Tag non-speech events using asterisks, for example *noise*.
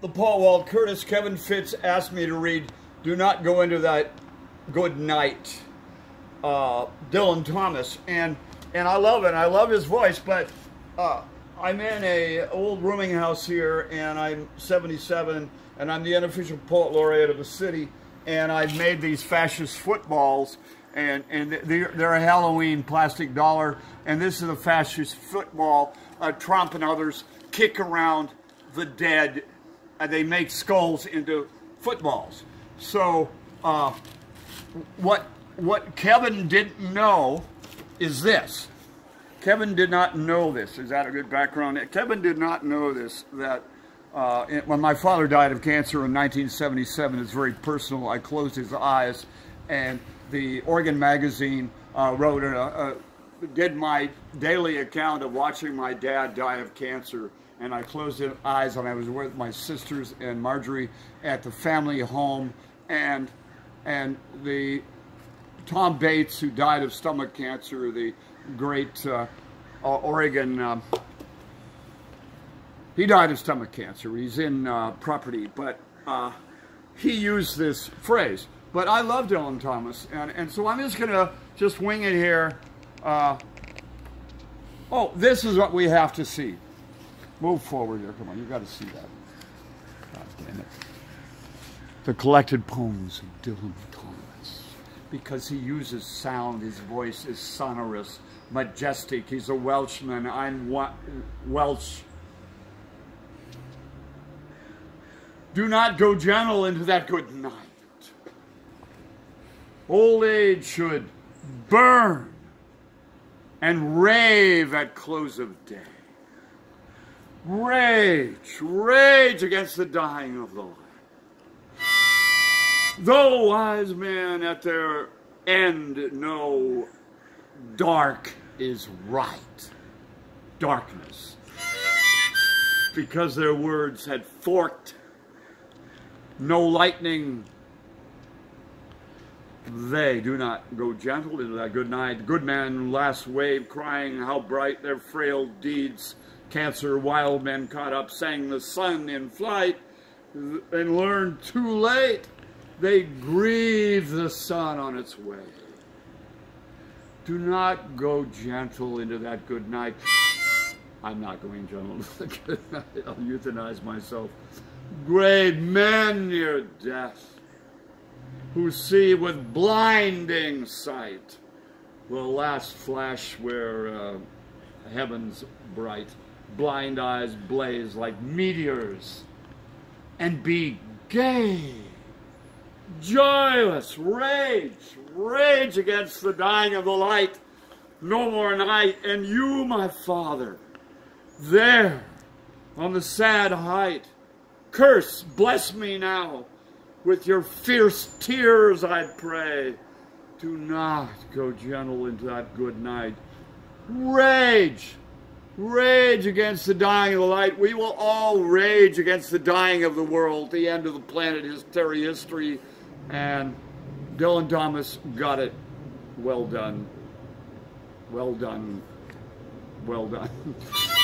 the Paul Walt Curtis, Kevin Fitts asked me to read Do Not Go Into That Good Night, uh, Dylan Thomas. And and I love it. I love his voice, but uh, I'm in a old rooming house here, and I'm 77, and I'm the unofficial poet laureate of the city, and I've made these fascist footballs, and, and they're, they're a Halloween plastic dollar, and this is a fascist football. Uh, Trump and others kick around the dead, they make skulls into footballs. So uh, what what Kevin didn't know is this. Kevin did not know this. Is that a good background? Kevin did not know this, that uh, when my father died of cancer in 1977, it's very personal. I closed his eyes, and the Oregon Magazine uh, wrote, a, a, did my daily account of watching my dad die of cancer. And I closed his eyes, and I was with my sisters and Marjorie at the family home, and and the Tom Bates, who died of stomach cancer, the great uh, Oregon, uh, he died of stomach cancer. He's in uh, property, but uh, he used this phrase. But I love Dylan Thomas, and, and so I'm just to just wing it here. Uh, oh, this is what we have to see. Move forward here. Come on, you've got to see that. God damn it. The collected poems of Dylan Thomas because he uses sound. His voice is sonorous, majestic. He's a Welshman. I'm Welsh. Do not go gentle into that good night. Old age should burn and rave at close of day. Rage, rage against the dying of the light. Though wise men at their end know dark is right, darkness, because their words had forked, no lightning, they do not go gentle into that good night. Good man, last wave, crying how bright their frail deeds. Cancer, wild men caught up, sang the sun in flight, and learned too late they grieve the sun on its way. Do not go gentle into that good night. I'm not going gentle into the good night. I'll euthanize myself. Great men near death who see with blinding sight the last flash where uh, heaven's bright, blind eyes blaze like meteors, and be gay joyless rage, rage against the dying of the light. No more night, and you, my Father, there on the sad height, curse, bless me now. With your fierce tears, I pray. Do not go gentle into that good night. Rage, rage against the dying of the light. We will all rage against the dying of the world, the end of the planet, history, history, and Dylan Thomas got it. Well done. Well done. Well done. *laughs*